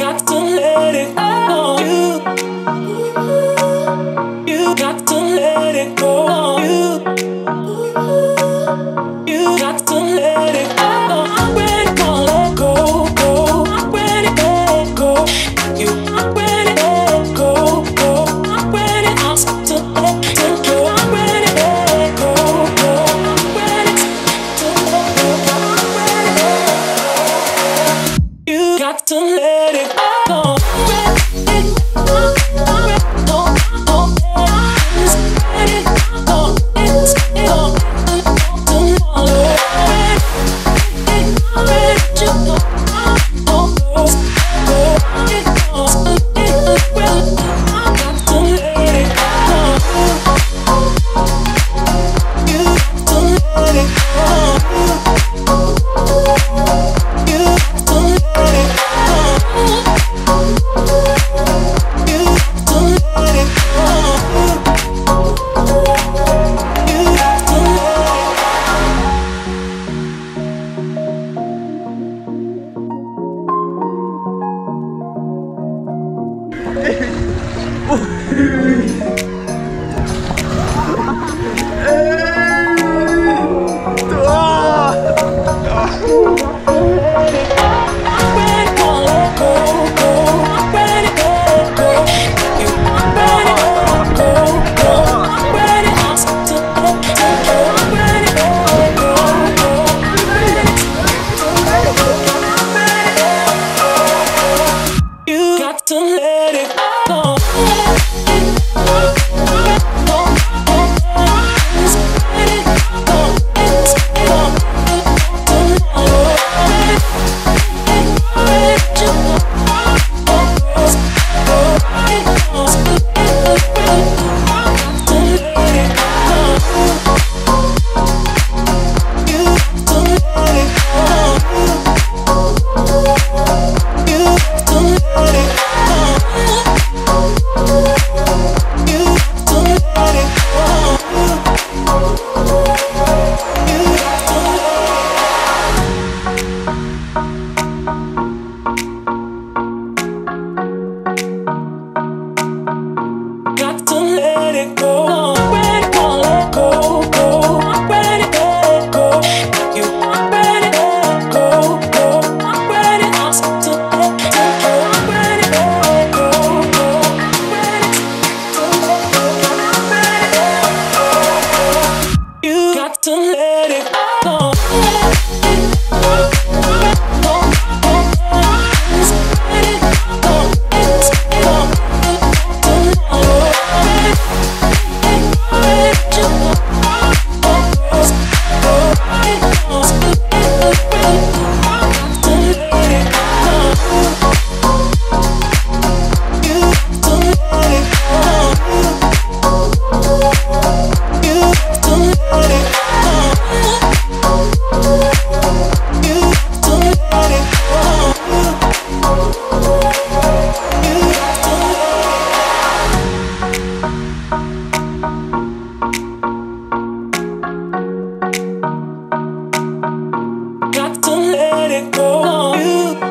got to let it go. I to let it go. to go. Oh. on.